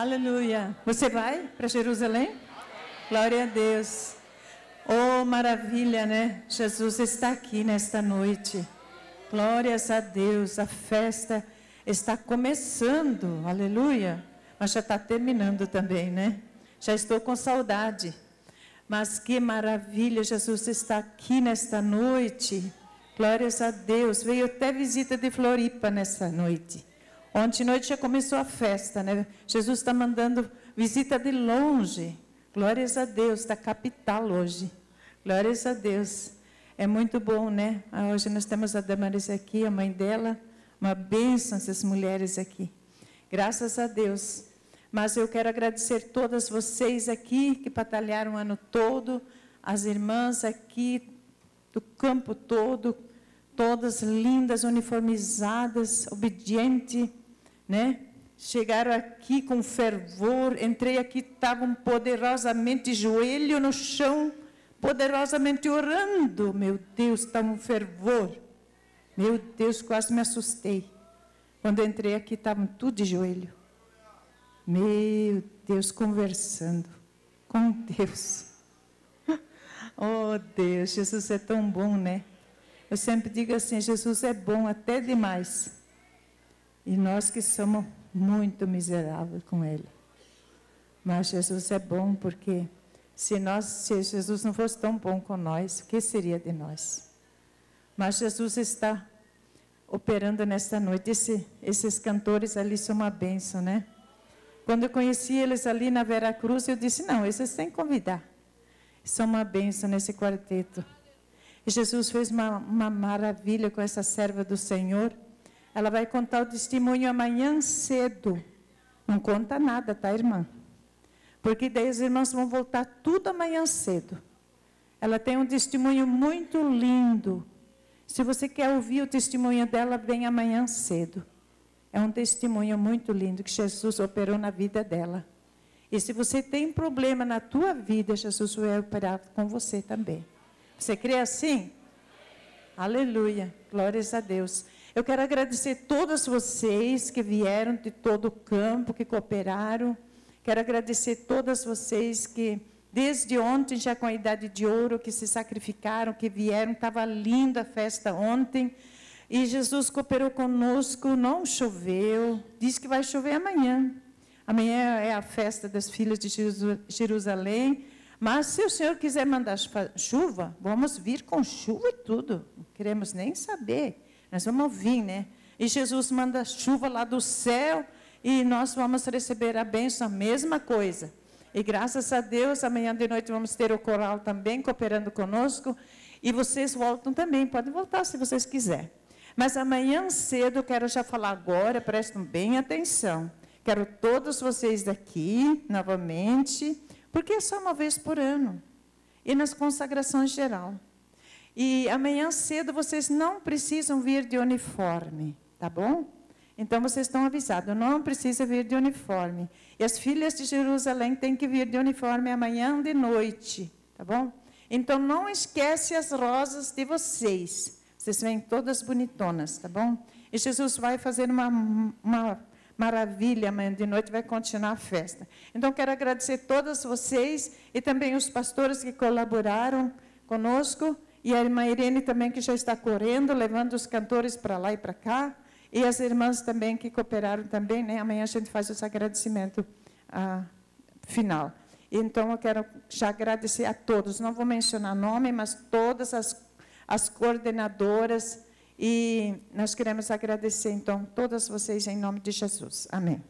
Aleluia. Você vai para Jerusalém? Glória a Deus. Oh, maravilha, né? Jesus está aqui nesta noite. Glórias a Deus. A festa está começando. Aleluia. Mas já está terminando também, né? Já estou com saudade. Mas que maravilha, Jesus está aqui nesta noite. Glórias a Deus. Veio até visita de Floripa nessa noite. Ontem noite já começou a festa, né? Jesus está mandando visita de longe. Glórias a Deus, da capital hoje. Glórias a Deus. É muito bom, né? Ah, hoje nós temos a Damaris aqui, a mãe dela. Uma bênção essas mulheres aqui. Graças a Deus. Mas eu quero agradecer todas vocês aqui que batalharam o ano todo, as irmãs aqui do campo todo, todas lindas, uniformizadas, obedientes né? Chegaram aqui com fervor, entrei aqui, estavam poderosamente de joelho no chão, poderosamente orando. Meu Deus, estava um fervor. Meu Deus, quase me assustei. Quando entrei aqui, estavam tudo de joelho. Meu Deus, conversando com Deus. Oh Deus, Jesus é tão bom, né? Eu sempre digo assim: Jesus é bom até demais. E nós que somos muito miseráveis com Ele. Mas Jesus é bom porque se, nós, se Jesus não fosse tão bom com nós, o que seria de nós? Mas Jesus está operando nesta noite. Esse, esses cantores ali são uma benção, né? Quando eu conheci eles ali na Vera Cruz, eu disse: não, esses têm que convidar. São uma benção nesse quarteto. E Jesus fez uma, uma maravilha com essa serva do Senhor ela vai contar o testemunho amanhã cedo. Não conta nada, tá, irmã? Porque daí os irmãos vão voltar tudo amanhã cedo. Ela tem um testemunho muito lindo. Se você quer ouvir o testemunho dela, vem amanhã cedo. É um testemunho muito lindo que Jesus operou na vida dela. E se você tem problema na tua vida, Jesus vai operar com você também. Você crê assim? Aleluia. Glórias a Deus. Eu quero agradecer todas vocês que vieram de todo o campo, que cooperaram. Quero agradecer todas vocês que, desde ontem, já com a idade de ouro, que se sacrificaram, que vieram. Estava linda a festa ontem. E Jesus cooperou conosco, não choveu. Diz que vai chover amanhã. Amanhã é a festa das filhas de Jerusalém. Mas se o Senhor quiser mandar chuva, vamos vir com chuva e tudo. Não queremos nem saber. Nós vamos ouvir, né? E Jesus manda chuva lá do céu e nós vamos receber a bênção, a mesma coisa. E graças a Deus, amanhã de noite vamos ter o coral também cooperando conosco. E vocês voltam também, podem voltar se vocês quiserem. Mas amanhã cedo, eu quero já falar agora, prestem bem atenção. Quero todos vocês daqui, novamente, porque é só uma vez por ano. E nas consagrações geral. E amanhã cedo vocês não precisam vir de uniforme, tá bom? Então vocês estão avisados, não precisa vir de uniforme. E as filhas de Jerusalém têm que vir de uniforme amanhã de noite, tá bom? Então não esquece as rosas de vocês. Vocês vêm todas bonitonas, tá bom? E Jesus vai fazer uma, uma maravilha amanhã de noite, vai continuar a festa. Então quero agradecer todas vocês e também os pastores que colaboraram conosco. E a irmã Irene também, que já está correndo, levando os cantores para lá e para cá. E as irmãs também que cooperaram também, né? Amanhã a gente faz esse agradecimento ah, final. Então, eu quero já agradecer a todos. Não vou mencionar nome, mas todas as, as coordenadoras. E nós queremos agradecer, então, todas vocês em nome de Jesus. Amém.